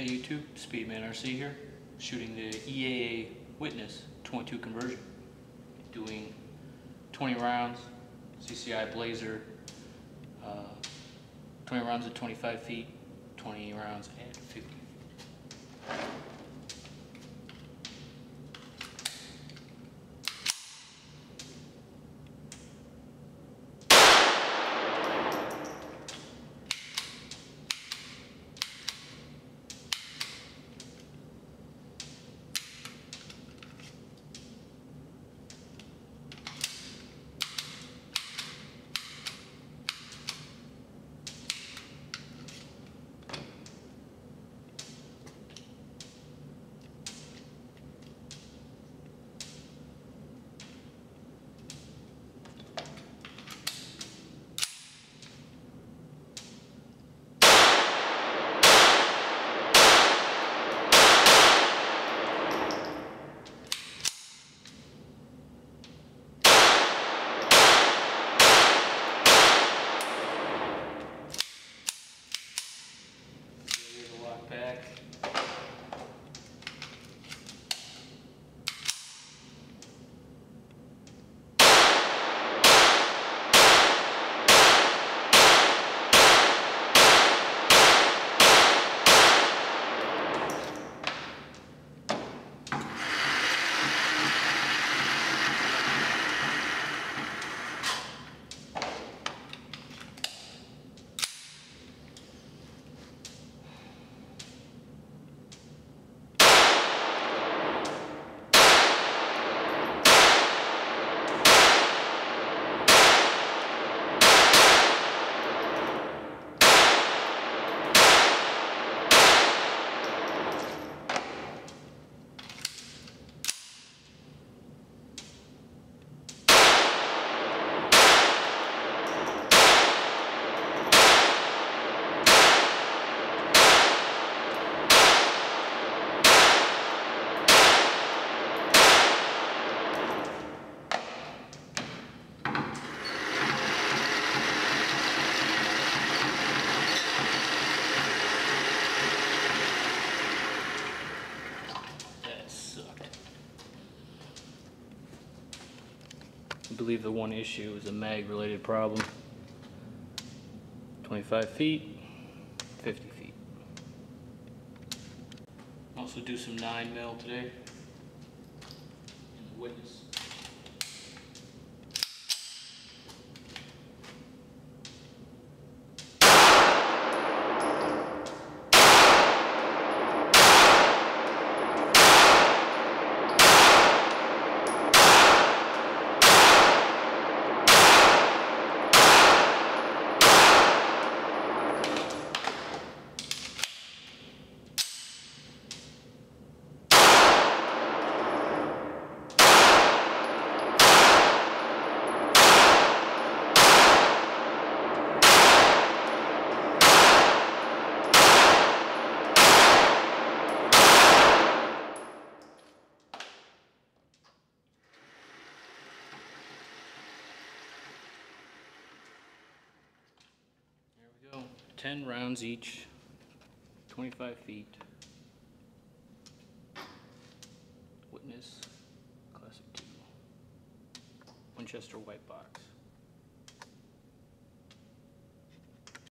Hey YouTube, Speedman RC here, shooting the EAA Witness 22 conversion, doing 20 rounds, CCI Blazer, uh, 20 rounds at 25 feet, 20 rounds at 50. Here's I believe the one issue is a mag related problem. 25 feet, 50 feet. Also do some 9 mil today. In the witness. 10 rounds each, 25 feet. Witness, Classic 2. Winchester White Box.